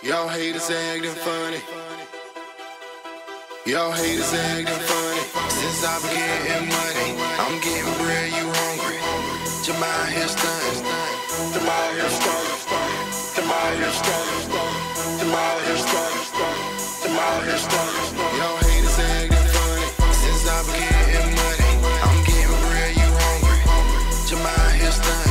Y'all haters acting funny. Y'all haters acting funny. Since I been getting money, I'm getting bread, you hungry. Jamal here stunting. Jamal here stunting. Jamal here stunting. Jamal here stunting. Jamal here stunting. Y'all haters acting funny. Since I been getting money, I'm getting bread, you hungry. Jamal here stunting.